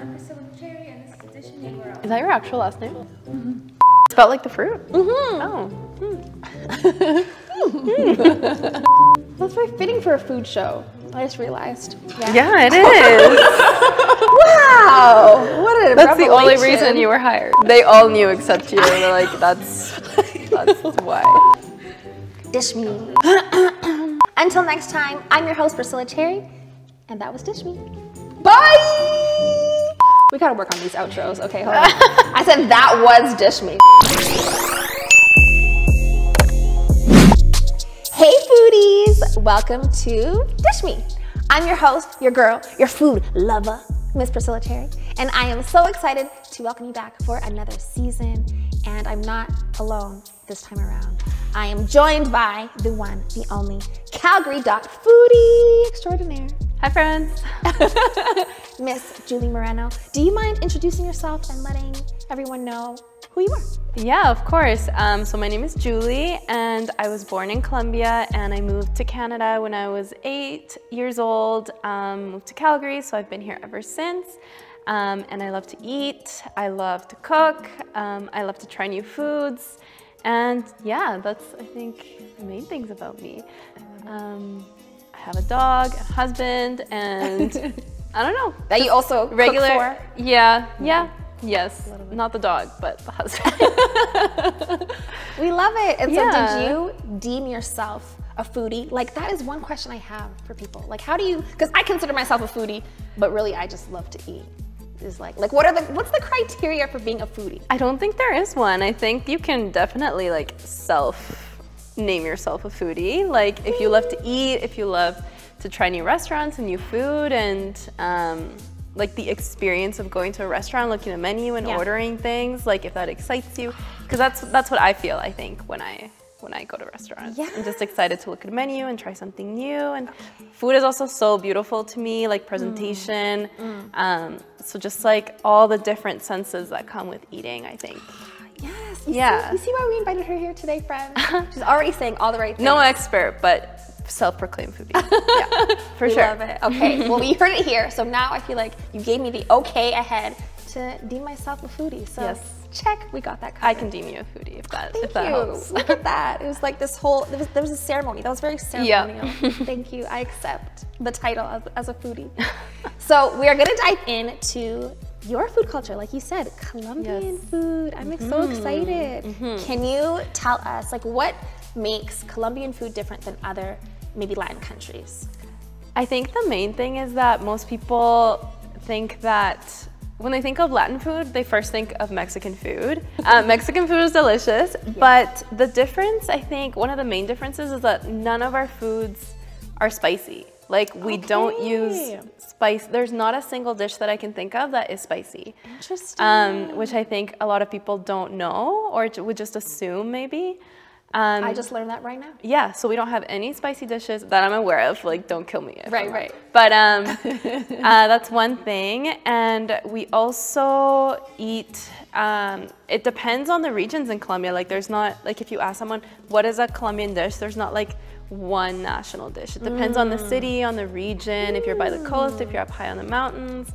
I'm Priscilla Cherry, and this is Dish Me Is that your actual last name? Mm-hmm. Spelled like the fruit? Mm-hmm. Oh. That's very fitting for a food show. I just realized. Yeah, it is. Wow! What a That's the only reason you were hired. They all knew except you. They're like, that's that's why. Dish Me. Until next time, I'm your host, Priscilla Cherry, and that was Dish Me. Bye! We gotta work on these outros. Okay, hold on. I said that was Dish Me. Hey foodies! Welcome to Dish Me. I'm your host, your girl, your food lover, Miss Priscilla Cherry, and I am so excited to welcome you back for another season. And I'm not alone this time around. I am joined by the one, the only Calgary.foodie extraordinaire, Hi, friends. Miss Julie Moreno. Do you mind introducing yourself and letting everyone know who you are? Yeah, of course. Um, so my name is Julie, and I was born in Colombia, and I moved to Canada when I was eight years old. Um, moved to Calgary, so I've been here ever since. Um, and I love to eat. I love to cook. Um, I love to try new foods, and yeah, that's I think the main things about me. Have a dog, a husband, and I don't know. That you also cook regular. for? Yeah, mm-hmm. yeah, yes. Not the dog, but the husband. We love it. And so, did you deem yourself a foodie? Like, that is one question I have for people. Like, how do you? Because I consider myself a foodie, but really, I just love to eat. Is like, like, what are the? What's the criteria for being a foodie? I don't think there is one. I think you can definitely like self name yourself a foodie. Like if you love to eat, if you love to try new restaurants and new food, and um, like the experience of going to a restaurant, looking at the menu and Yeah. ordering things, like if that excites you, because that's that's what I feel. I think when I when I go to restaurants, I'm just excited to look at a menu and try something new. And food is also so beautiful to me, like presentation. Um, so just like all the different senses that come with eating, I think. Yes. You Yeah. See, you see why we invited her here today, friend? She's already saying all the right things. No expert, but self-proclaimed foodie. Yeah, for We sure. love it. Okay. well, we heard it here, so now I feel like you gave me the okay ahead to deem myself a foodie. So Yes. check. We got that. Covered. I can deem you a foodie if that Thank if that you. helps. Look at that. It was like this whole, there was, there was a ceremony. That was very ceremonial. Thank you. I accept the title as, as a foodie. so we are going to dive into your food culture. Like you said, Colombian Yes. Mm-hmm. food. I'm so excited. Can you tell us, like, what makes Colombian food different than other maybe Latin countries? I think the main thing is that most people think that when they think of Latin food, they first think of Mexican food. Uh, Mexican food is delicious, but the difference, I think, one of the main differences is that none of our foods are spicy. Like we don't use spice. There's not a single dish that I can think of that is spicy. Interesting. um, which I think a lot of people don't know or would just assume maybe. Um, I just learned that right now. yeah, so we don't have any spicy dishes that I'm aware of. Like, don't kill me. Right, I'm right. wrong. But um, uh, that's one thing, and we also eat. Um, it depends on the regions in Colombia. Like, there's not like if you ask someone what is a Colombian dish, there's not like one national dish. It depends on the Mm. city, on the region. If you're by the coast, if you're up high on the mountains.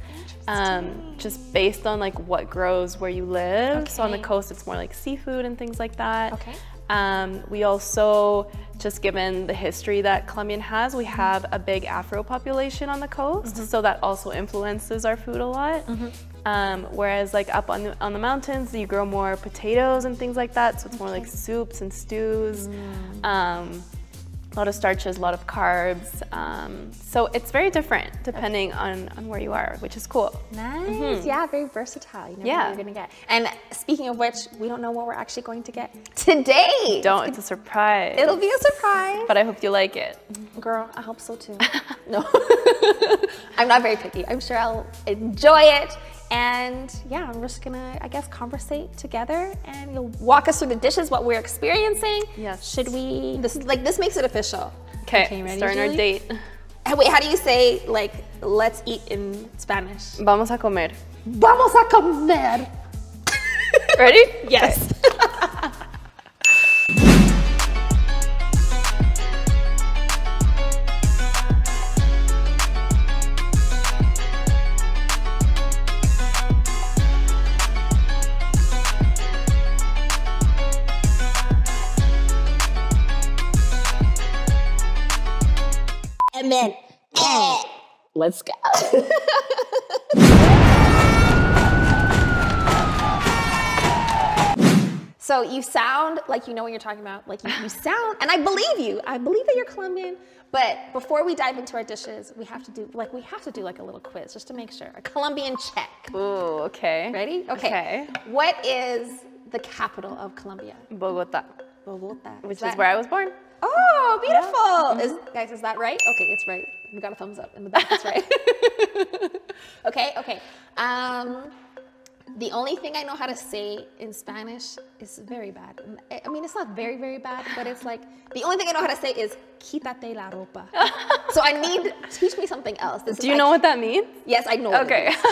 Um, just based on like what grows where you live. So on the coast, it's more like seafood and things like that. Okay. Um, we also, just given the history that Colombian has, we have a big Afro population on the coast, so that also influences our food a lot. Um, whereas like up on the, on the mountains, you grow more potatoes and things like that, so it's more like soups and stews. Um, a lot of starches, a lot of carbs. Um, so it's very different depending on, on where you are, which is cool. Nice. Yeah, very versatile. You never know Yeah. what you're gonna get. And speaking of which, we don't know what we're actually going to get today. Don't, it's a surprise. It'll be a surprise. but I hope you like it. Girl, I hope so too. no. I'm not very picky. I'm sure I'll enjoy it. And yeah, we're just gonna, I guess, conversate together and you'll walk us through the dishes, what we're experiencing. Yes. Should we, this is like, this makes it official. Okay, ready, starting our Julie? date. And wait, how do you say, like, let's eat in Spanish? Vamos a comer. Vamos a comer. Ready? Yes. Eh. Let's go. So you sound like you know what you're talking about. Like you, you sound, and I believe you. I believe that you're Colombian. But before we dive into our dishes, we have to do like we have to do like a little quiz just to make sure. A Colombian check. Ooh, okay. Ready? Okay. Okay. What is the capital of Colombia? Bogota, Bogota. which is that- where I was born. Oh, beautiful. Is, guys, is that right? Okay, it's right. We got a thumbs up in the back. It's right. okay, okay. Um, the only thing I know how to say in Spanish is very bad. I- I mean, it's not very, very bad, but it's like the only thing I know how to say is "quítate la ropa." so I need teach me something else. This Do you like- know what that means? Yes, I know. Okay.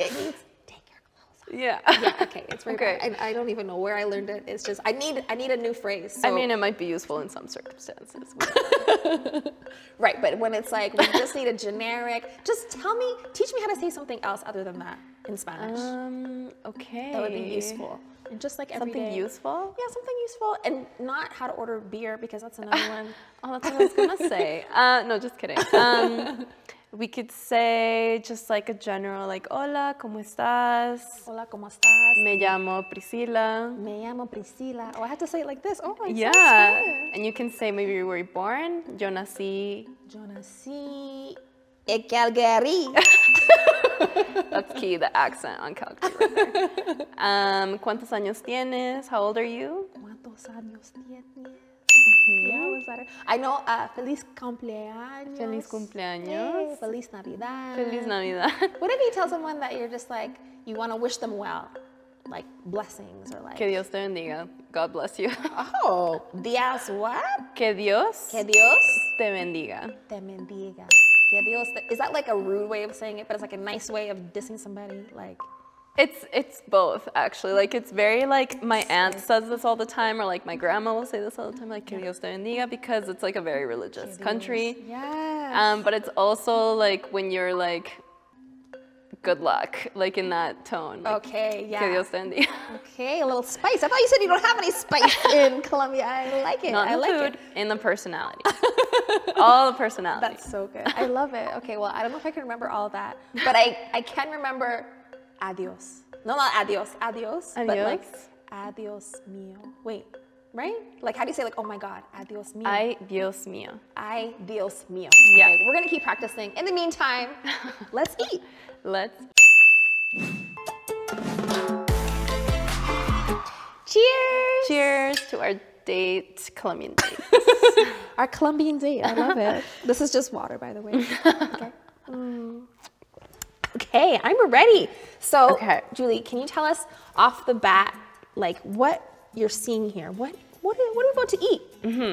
It means take your clothes off. Yeah. Yeah, okay, it's very Okay. bad. I, I don't even know where I learned it. It's just I need I need a new phrase. I mean, it might be useful in some circumstances. Right, but when it's like we just need a generic, just tell me, teach me how to say something else other than that in Spanish. um, okay. that would be useful. And just like every Something day- useful? Yeah, something useful, and not how to order beer because that's another one. Oh, that's what I was gonna say. Uh, no, just kidding. Um, we could say just like a general, like, hola, ¿cómo estás? Hola, cómo estás? Me llamo Priscila. Me llamo Priscila. Oh, I have to say it like this. Oh, my Yeah. And you can say maybe you were born. Yo nací. Yo nací en Calgary. That's key, the accent on Calgary right there. Um, ¿Cuántos años tienes? How old are you? ¿Cuántos años tienes? Yeah, was it? I know. Uh, feliz cumpleaños. Feliz cumpleaños. Yay, feliz Navidad. Feliz Navidad. What if you tell someone that you're just like you want to wish them well, like blessings or like? Que Dios te bendiga. God bless you. Oh, Dios what? Que Dios Que Dios te bendiga. te bendiga. Que Dios te, is that like a rude way of saying it, but it's like a nice way of dissing somebody? Like, It's it's both actually. Like it's very like my aunt says this all the time, or like my grandma will say this all the time, like que Dios te bendiga, because it's like a very religious country. yes. Um, but it's also like when you're like, good luck, like in that tone. Like, okay, Que yeah. Dios te bendiga. Okay, a little spice. I thought you said you don't have any spice in Colombia. I like it. Not I in the like food, it. in the personality. all the personality. That's so good. I love it. Okay, well, I don't know if I can remember all that, but I, I can remember adios. No, not adios, adios, but like Adios? adios mío. Wait, right? Like, how do you say like, oh my God, adios mío? Ay, Dios mío. Ay, Dios mío. Yeah. Okay, we're gonna keep practicing. In the meantime, let's eat. Let's. Cheers. Cheers to our date, Colombian date. Our Colombian date. I love it. this is just water, by the way. Okay. Mm. Okay, I'm ready. So, Okay. Julie, can you tell us off the bat, like what you're seeing here? What what are, what are we about to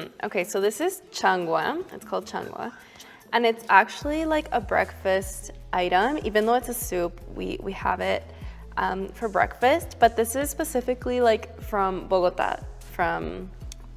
eat? Okay, so this is changua. It's called changua. And it's actually like a breakfast item. Even though it's a soup, we, we have it um, for breakfast. But this is specifically like from Bogota, from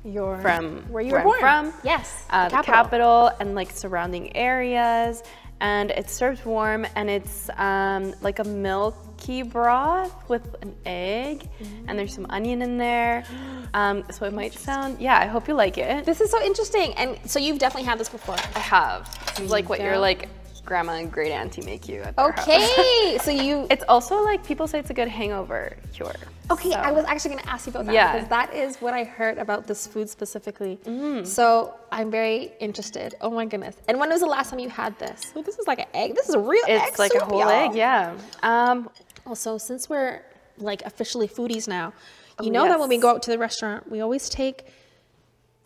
Your from where you where were I'm born. from. Yes, uh, the the capital and like surrounding areas. And it's served warm, and it's um, like a milky broth with an egg, and there's some onion in there. Um, so it might sound, yeah. I hope you like it. This is so interesting. And so you've definitely had this before. I have. This is like what go. your like grandma and great auntie make you at their house. Okay, so you It's also like people say it's a good hangover cure. Okay, So- I was actually going to ask you about that Yeah. because that is what I heard about this food specifically. So I'm very interested. Oh my goodness! And when was the last time you had this? Oh, this is like an egg. This is a real egg. It's like a whole egg, yeah. Um, Also, since we're like officially foodies now, you know that when we go out to the restaurant, we always take,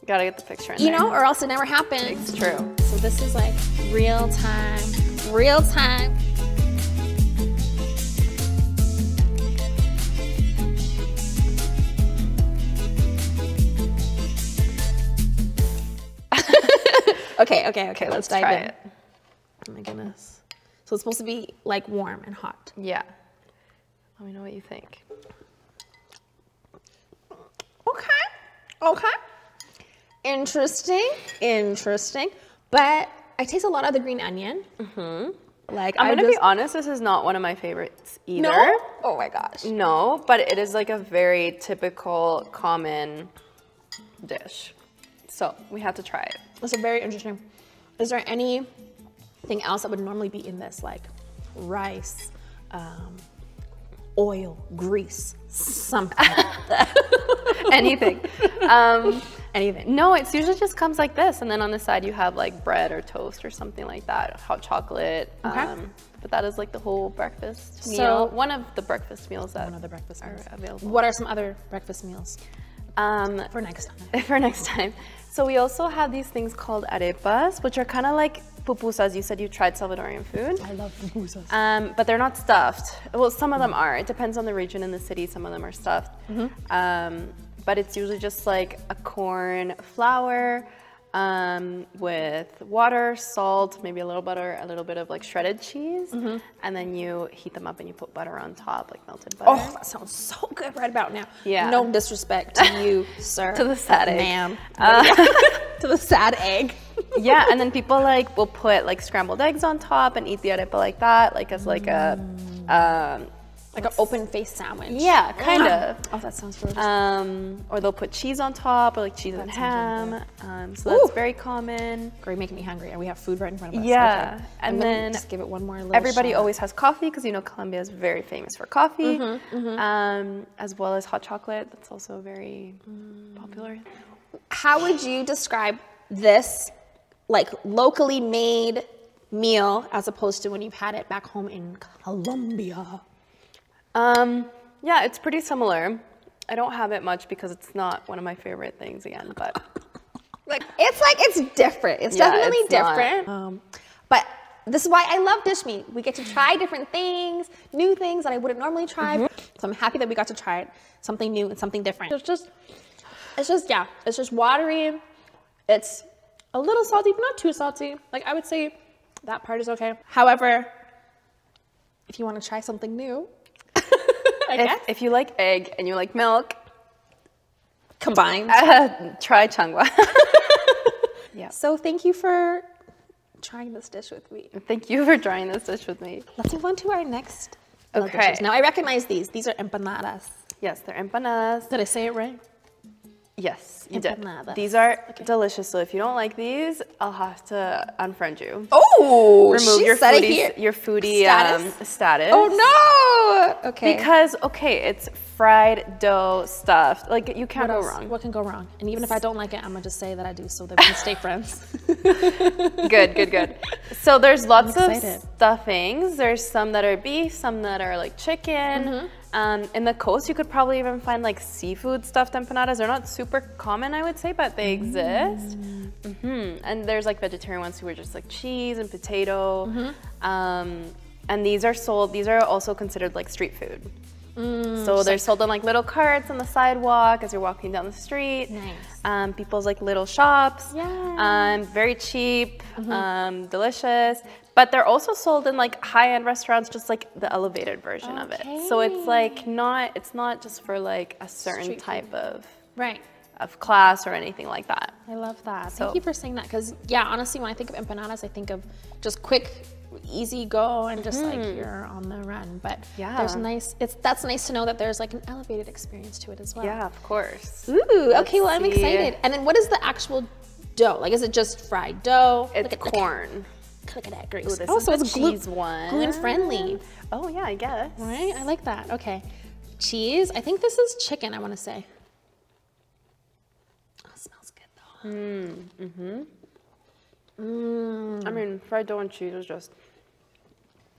gotta get the picture in there. you there. know, or else it never happens. It's true. So this is like real time, real time. okay, okay, okay. Let's, dive try in. it. Oh my goodness. So it's supposed to be like warm and hot. Yeah. Let me know what you think. Okay. Okay. Interesting. Interesting. But I taste a lot of the green onion. Mm-hmm. Like I'm gonna just, be honest, this is not one of my favorites either. No. Oh my gosh. No, but it is like a very typical, common dish. So we have to try it. Is very interesting. Is there anything else that would normally be in this, like rice, um, oil, grease, something. Anything. Um, anything. no, it's usually just comes like this, and then on the side you have like bread or toast or something like that, hot chocolate. Okay. Um, but that is like the whole breakfast meal. So- one of the breakfast meals that One of the breakfast are meals. available. What are some other breakfast meals Um, for next time? for next time. So we also have these things called arepas, which are kind of like pupusas. You said you tried Salvadorian food. I love pupusas. Um, but they're not stuffed. Well, some of them are. It depends on the region and the city. Some of them are stuffed. Um, but it's usually just like a corn flour um, with water, salt, maybe a little butter, a little bit of like shredded cheese, and then you heat them up and you put butter on top, like melted butter. Oh, that sounds so good right about now. Yeah. No disrespect to you, sir. To the sad egg. ma'am. to the sad egg. yeah, and then people like will put like scrambled eggs on top and eat the arepa like that, like as like a um, Like an open faced sandwich. yeah, kind of. Oh, that sounds delicious. Um, or they'll put cheese on top, or like cheese and ham. Um, so that's Ooh. very common. Great, making me hungry, and we have food right in front of us. Yeah, Okay. and then just give it one more little. Everybody shot. always has coffee because you know Colombia is very famous for coffee, Mm-hmm, Um, as well as hot chocolate. That's also very popular. How would you describe this, like locally made meal, as opposed to when you've had it back home in Colombia? Um, yeah, it's pretty similar. I don't have it much because it's not one of my favorite things again, but Like it's like it's different. It's Yeah, definitely it's different. Um, but this is why I love Dish Me. We get to try different things, new things that I wouldn't normally try. So I'm happy that we got to try it, something new and something different. It's just, it's just yeah, it's just watery. It's a little salty, but not too salty. Like I would say that part is okay. However, if you want to try something new, I guess if, if you like egg and you like milk, combined. Uh, try changua. yeah. So thank you for trying this dish with me. Thank you for trying this dish with me. Let's move on to our next Okay. dishes. Now I recognize these. These are empanadas. Yes, they're empanadas. Did I say it right? Yes, you did. These are delicious. So if you don't like these, I'll have to unfriend you. Oh, Remove she your said it foodie, here. your foodie Status? Um, status. Oh no! Okay. Because okay, it's fried dough stuffed. Like you can't what go else? wrong. What can go wrong? And even if I don't like it, I'm gonna just say that I do, so that we can stay friends. good, good, good. So there's lots of stuffings. There's some that are beef, some that are like chicken. Mm-hmm. Um, in the coast, you could probably even find like seafood stuffed empanadas. They're not super common, I would say, but they exist. Mm. hmm And there's like vegetarian ones who are just like cheese and potato. Mm-hmm. Um, and these are sold. These are also considered like street food. Mm, so they're sold on like little carts on the sidewalk as you're walking down the street. Nice. Um, people's like little shops. Yeah. Um, very cheap, um, delicious. But they're also sold in like high-end restaurants, just like the elevated version of it. So it's like not, it's not just for like a certain Street type of right. of class or anything like that. I love that. So- Thank you for saying that. Because yeah, honestly, when I think of empanadas, I think of just quick, easy go and just like you're on the run. But Mm-hmm. Yeah. there's nice. It's that's nice to know that there's like an elevated experience to it as well. Yeah, of course. Ooh. Okay. Well, I'm see. excited. And then what is the actual dough? Like, is it just fried dough? It's at, corn. Look at that grease. Ooh, this oh, is so it's glu- cheese one. gluten friendly. Oh yeah, I guess. Right. I like that. Okay. Cheese. I think this is chicken. I want to say. Oh, it smells good though. Mm. Mhm. Mmm. I mean, fried dough and cheese is just.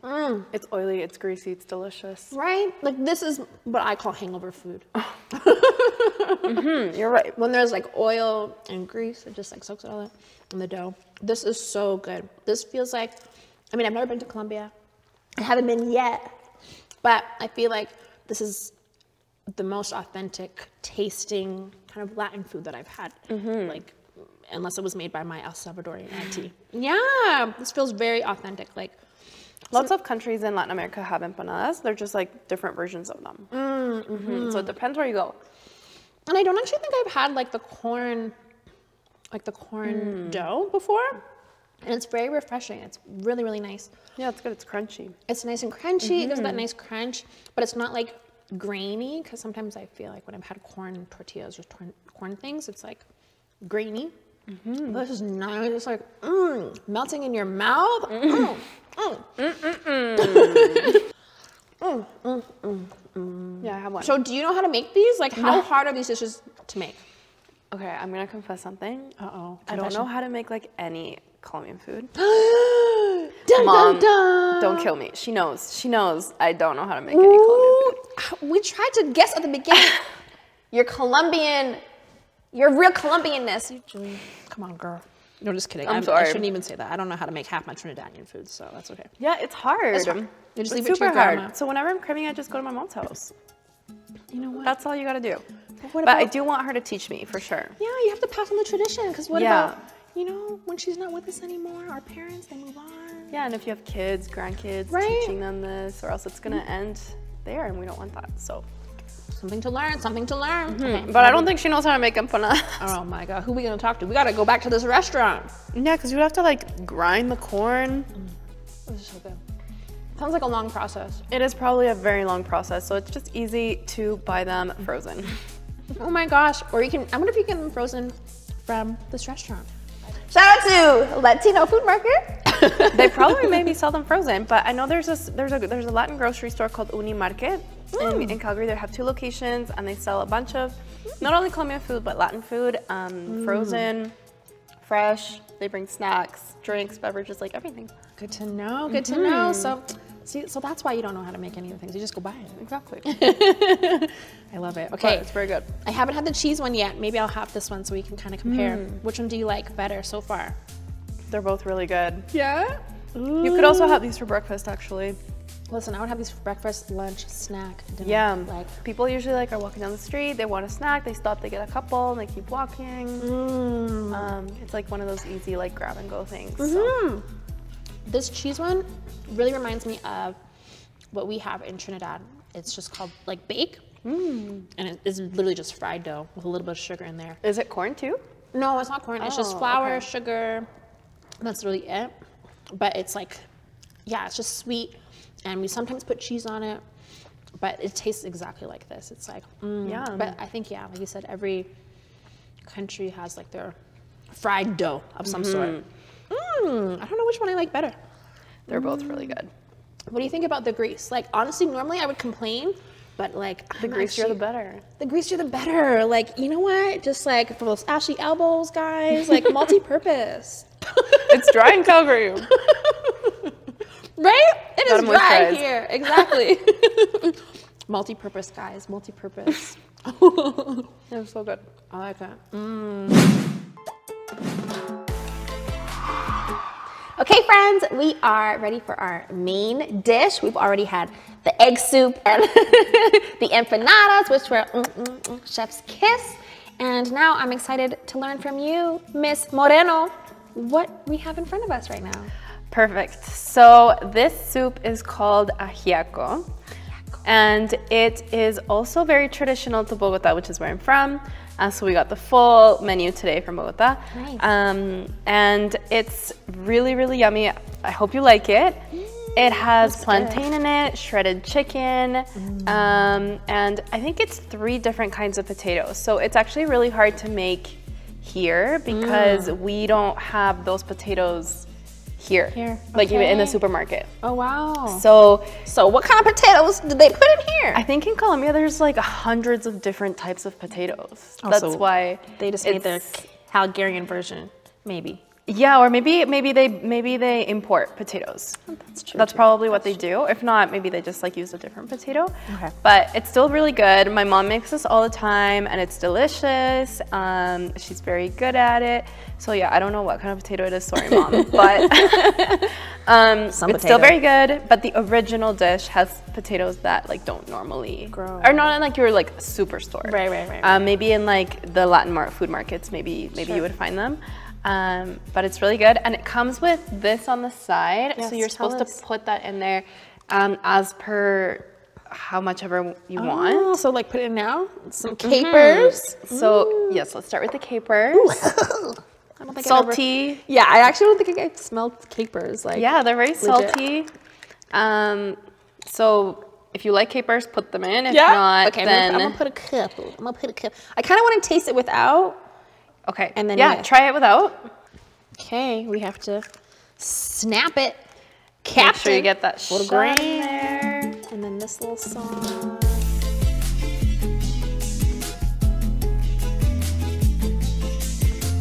Mm. It's oily. It's greasy. It's delicious. Right? Like this is what I call hangover food. Mm-hmm, you're right. when there's like oil and grease, it just like soaks it all up in the dough. This is so good. This feels like, I mean, I've never been to Colombia. I haven't been yet, but I feel like this is the most authentic tasting kind of Latin food that I've had. Mm-hmm. Like, unless it was made by my El Salvadorian auntie. yeah, this feels very authentic. Like, Lots of countries in Latin America have empanadas. They're just like different versions of them. Mhm. So it depends where you go. and I don't actually think I've had like the corn, like the corn mm. dough before. And it's very refreshing. It's really, really nice. Yeah, it's good. It's crunchy. It's nice and crunchy. It gives that mm-hmm. nice crunch, but it's not like grainy because sometimes I feel like when I've had corn tortillas or corn things, it's like grainy. This is nice. It's like mm, melting in your mouth. Mm, mm. Yeah, I have one. So, do you know how to make these? Like, how hard are these dishes to make? okay, I'm gonna confess something. Uh oh. I don't know how to make like any Colombian food. dun, Mom, dun, dun. Don't kill me. She knows. She knows I don't know how to make any Colombian food. We tried to guess at the beginning. your Colombian, your real Colombianness. You, Julie, come on, girl. No, just kidding. I'm I sorry. shouldn't even say that. I don't know how to make half my Trinidadian food, so that's okay. Yeah, it's hard. It's hard. You just It's leave it to super your grandma. hard. So whenever I'm craving, I just go to my mom's house. You know what? That's all you gotta do. But what But I do want her to teach me for sure. Yeah, you have to pass on the tradition. Because what Yeah. about, you know, when she's not with us anymore, our parents, they move on. Yeah, and if you have kids, grandkids, Right. teaching them this, or else it's gonna mm. end there, and we don't want that. So, Something to learn, something to learn. Hmm. Okay. but I don't think she knows how to make empanadas. Oh my God, who are we gonna talk to? We gotta go back to this restaurant. yeah, because you would have to like grind the corn. Mm. This is so good. Sounds like a long process. It is probably a very long process, so it's just easy to buy them mm. frozen. Oh my gosh. Or you can, I wonder if you can get them frozen from this restaurant. Shout out to Latino Food Market. they probably maybe sell them frozen, but I know there's this there's a there's a Latin grocery store called Uni Market in, in Calgary. They have two locations, and they sell a bunch of not only Colombian food but Latin food, um, mm. frozen, fresh. They bring snacks, drinks, beverages, like everything. Good to know. Good to mm-hmm. know. So, see, so that's why you don't know how to make any of the things. You just go buy it. Exactly. I love it. Okay, Okay. it's very good. I haven't had the cheese one yet. Maybe I'll have this one so we can kind of compare. Mm. Which one do you like better so far? They're both really good. Yeah. You could also have these for breakfast, actually. Listen, I would have these for breakfast, lunch, snack, dinner. Yeah, Like, people usually like are walking down the street. They want a snack. They stop. They get a couple. And they keep walking. mm. Um, it's like one of those easy like grab and go things. so. Mm. This cheese one really reminds me of what we have in Trinidad. It's just called like bake. And it is literally just fried dough with a little bit of sugar in there. Is it corn too? No, it's not corn. It's just Oh, flour, okay. sugar. That's really it. But it's like, yeah, it's just sweet. And we sometimes put cheese on it. But it tastes exactly like this. It's like, mm. Yum. But I think, yeah, like you said, every country has like their fried dough of some sort. Mm, I don't know which one I like better. They're both really good. What do you think about the grease? Like, honestly, normally I would complain, but like, The I'm greasier the better. the greasier the better. Like, you know what? Just like for those ashy elbows, guys, like multi-purpose. It's dry in Calgary. right? It is Gotta moisturize. here. Exactly. multi-purpose, guys. Multi-purpose. They're so good. I like that. Okay, friends, we are ready for our main dish. We've already had the egg soup and the empanadas, which were mm, mm, mm, chef's kiss. And now I'm excited to learn from you, Miss Moreno, what we have in front of us right now. Perfect. So this soup is called ajiaco. And it is also very traditional to Bogota, which is where I'm from. Uh, so we got the full menu today from Bogota. Nice. Um, and it's really, really yummy. I hope you like it. It has plantain in it, shredded chicken, um, and I think it's three different kinds of potatoes. So it's actually really hard to make here because we don't have those potatoes here, Here, like even in the supermarket. Oh, wow. So So, what kind of potatoes did they put in here? I think in Colombia there's like hundreds of different types of potatoes. Oh, That's so why they just made the it's- Calgarian version, maybe. Yeah, or maybe maybe they maybe they import potatoes. That's true. That's probably what they do. If not, maybe they just like use a different potato. Okay. But it's still really good. My mom makes this all the time, and it's delicious. Um, she's very good at it. So yeah, I don't know what kind of potato it is. Sorry, mom, but um, it's still very good. But the original dish has potatoes that like don't normally Grow. or not in like your like superstore. Right, right, right, Um, maybe in like the Latin mar- food markets, maybe maybe you would find them. Um, but it's really good, and it comes with this on the side. Yes, so you're supposed us. to put that in there um, as per how much ever you want. Oh, so like put it in now. Some capers. So yes, let's start with the capers. I don't think I've ever- Salty. Yeah, I actually don't think I've smelled capers. Like Yeah, they're very Legit. salty. Um, so if you like capers, put them in. If Yeah. not, okay, I'm then gonna, I'm gonna put a couple. I'm gonna put a couple. I kind of want to taste it without. Okay. And then yeah, try it without. Okay, we have to snap it. Make sure you get that little grain there. And then this little sauce.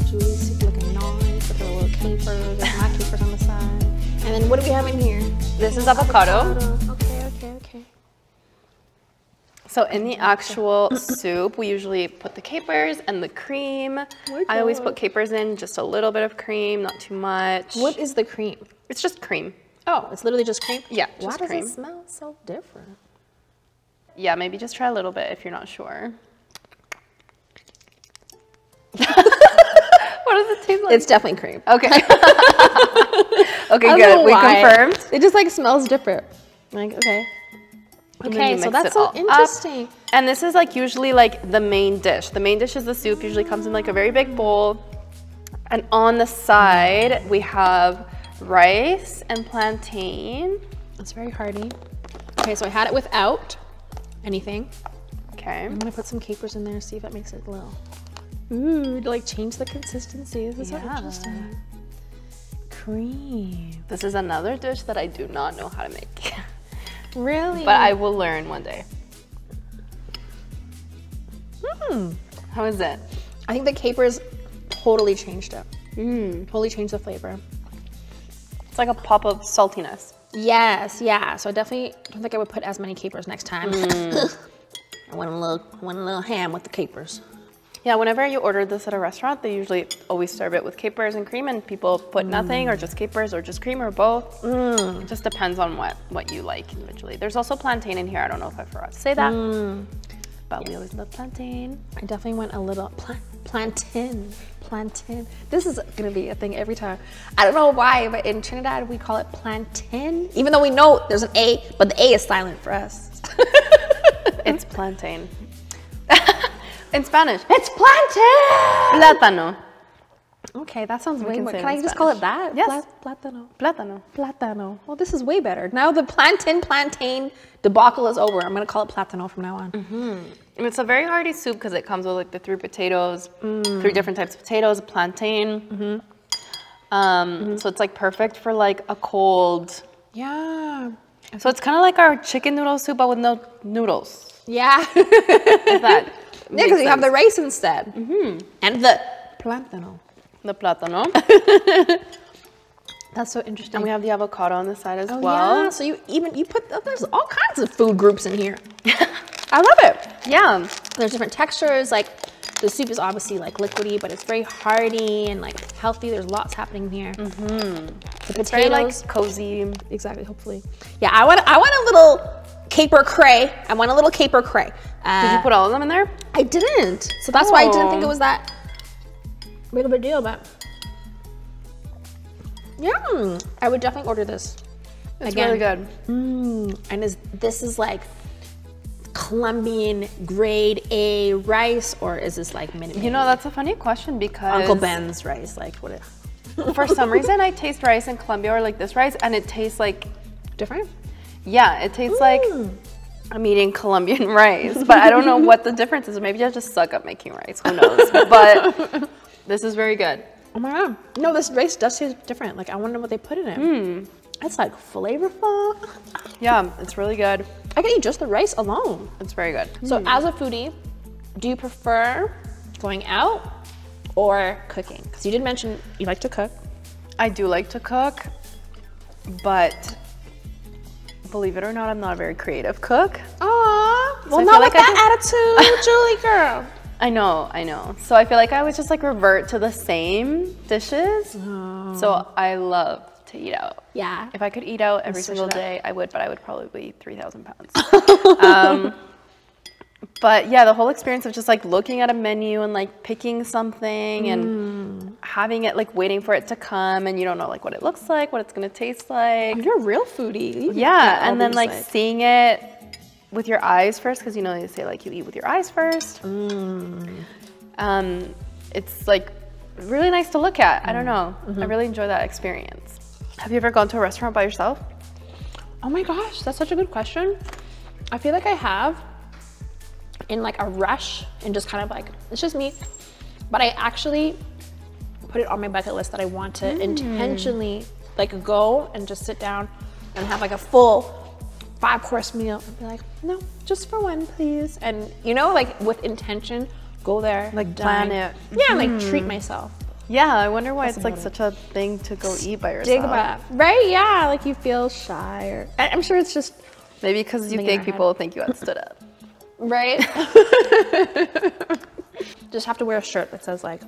Soup looking nice with her little capers and my capers on the side. And then what do we have in here? This is avocado. Okay. So in the actual soup, we usually put the capers and the cream. I always put capers in, just a little bit of cream, not too much. What is the cream? It's just cream. Oh, it's literally just cream? Yeah, Why just does cream. it smell so different? Yeah, maybe just try a little bit if you're not sure. what does it taste like? It's definitely cream. okay. okay, I don't know good. We why. confirmed. It just like smells different. Like, okay. Okay, so that's so all up. interesting. And this is like usually like the main dish. The main dish is the soup. Usually comes in like a very big bowl. And on the side, we have rice and plantain. It's very hearty. Okay, so I had it without anything. Okay. I'm gonna put some capers in there, see if that makes it a little. Ooh, like change the consistency. This is so interesting. Cream. This is another dish that I do not know how to make. Really? but I will learn one day. Hmm. How is it? I think the capers totally changed it. Mm. Totally changed the flavor. It's like a pop of saltiness. Yes, yeah. So I definitely don't think I would put as many capers next time. I want a little, I want a little ham with the capers. Yeah, whenever you order this at a restaurant, they usually always serve it with capers and cream, and people put nothing or just capers or just cream or both. Mm. It just depends on what, what you like individually. There's also plantain in here. I don't know if I forgot to say that, mm. but we always love plantain. I definitely went a little pla- plantain. Plantain. This is gonna be a thing every time. I don't know why, but in Trinidad we call it plantain, even though we know there's an A, but the A is silent for us. It's plantain. In Spanish, it's plantain. plátano. Okay, that sounds way can more. Can I in just call it that? Yes. Pla- Plátano. Plátano. Plátano. Well, this is way better. Now the plantain plantain debacle is over. I'm gonna call it plátano from now on. Mm-hmm. And it's a very hearty soup because it comes with like the three potatoes, mm. three different types of potatoes, plantain. Mm-hmm. Um, mm-hmm. So it's like perfect for like a cold. Yeah. So it's kind of like our chicken noodle soup, but with no noodles. Yeah. If that Yeah, because you have the rice instead. And the plátano. the plátano, That's so interesting. and we have the avocado on the side as oh, well. yeah. So you even you put there's all kinds of food groups in here. I love it. Yeah, There's different textures. Like the soup is obviously like liquidy, but it's very hearty and like healthy. There's lots happening here. Mm-hmm. The it's very like cozy. exactly. Hopefully. Yeah. I want I want a little caper cray. I want a little caper cray. Uh, Did you put all of them in there? I didn't. So that's why I didn't think it Oh. was that big of a deal, but yeah, I would definitely order this. It's Again. really good. Mm, and is this is like Colombian grade A rice, or is this like mini? You know, that's a funny question because Uncle Ben's rice, like what? It, for some reason I taste rice in Colombia or like this rice, and it tastes like different? Yeah, it tastes like Mm. I'm eating Colombian rice, but I don't know what the difference is. Maybe I just suck up making rice. Who knows? But this is very good. Oh my god! No, this rice does taste different. Like I wonder what they put in it. Hmm. It's like flavorful. Yeah, it's really good. I can eat just the rice alone. It's very good. So, as a foodie, do you prefer going out or cooking? Because you did mention you like to cook. I do like to cook, but believe it or not, I'm not a very creative cook. Aw, well, I not with like I that attitude, Julie girl. I know, I know. So I feel like I would just like revert to the same dishes. So I love to eat out. Yeah. If I could eat out every single day, I would, but I would probably be 3,000 pounds. um, but yeah, the whole experience of just like looking at a menu and like picking something and mm. having it like waiting for it to come and you don't know like what it looks like, what it's gonna taste like. You're a real foodie. You Yeah, and then these, like seeing it with your eyes first, because you know they say like you eat with your eyes first. Mm. Um, it's like really nice to look at. I don't know. Mm-hmm. I really enjoy that experience. Have you ever gone to a restaurant by yourself? Oh my gosh, that's such a good question. I feel like I have in like a rush and just kind of like it's just me. but I actually put it on my bucket list that I want to mm. intentionally like go and just sit down and have like a full five course meal and be like, no, just for one, please. And you know, like with intention, go there, Like, plan it. Yeah, and like mm-hmm. treat myself. Yeah, I wonder why it's like such a thing to go eat by yourself. Dig about right? Yeah, like you feel shy, or I'm sure it's just Maybe because you think head. people think you had stood up. Right. just have to wear a shirt that says like,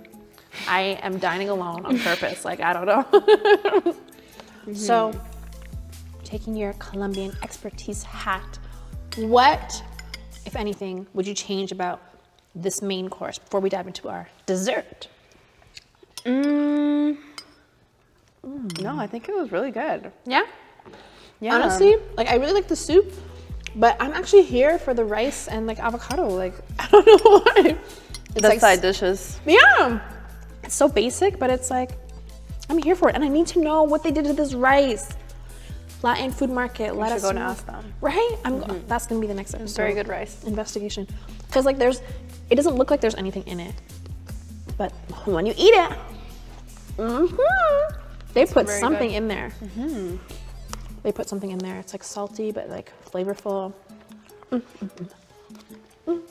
I am dining alone on purpose. like I don't know. So, taking your Colombian expertise hat, what, if anything, would you change about this main course before we dive into our dessert? Mm. No, I think it was really good. Yeah. Yeah. Honestly, like I really like the soup, but I'm actually here for the rice and like avocado. Like I don't know why. It's the like side dishes. Yeah. It's so basic, but it's like I'm here for it, and I need to know what they did to this rice. Latin food market. Let should us go and ask them. Right? I'm. That's gonna be the next episode. Very good rice. investigation. Because like there's, it doesn't look like there's anything in it, but when you eat it, hmm they put something good. in there. They put something in there. It's like salty, but like flavorful. Mm, mm, mm. Mm.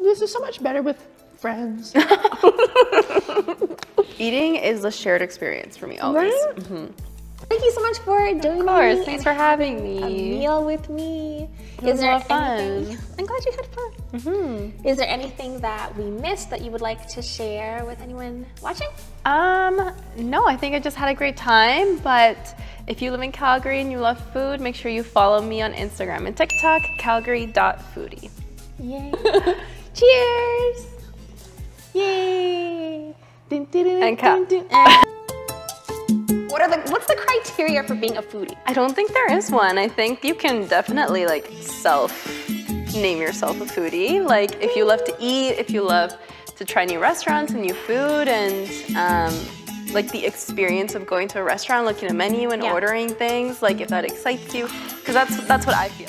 This is so much better with friends. Eating is a shared experience for me always. Right? Thank you so much for joining Of course. me Thanks for having having a me. meal with me. was a lot of fun. Anything? I'm glad you had fun. Is there anything that we missed that you would like to share with anyone watching? Um, no, I think I just had a great time. But if you live in Calgary and you love food, make sure you follow me on Instagram and TikTok, calgary.foodie. Yay! Cheers! Yay! Dun, dun, dun, And dun, cup. dun, and- What are the what's the criteria for being a foodie? I don't think there is one. I think you can definitely like self name yourself a foodie. Like if you love to eat, if you love to try new restaurants and new food, and um, like the experience of going to a restaurant, looking at a menu and Yeah. ordering things, like if that excites you, because that's that's what I feel.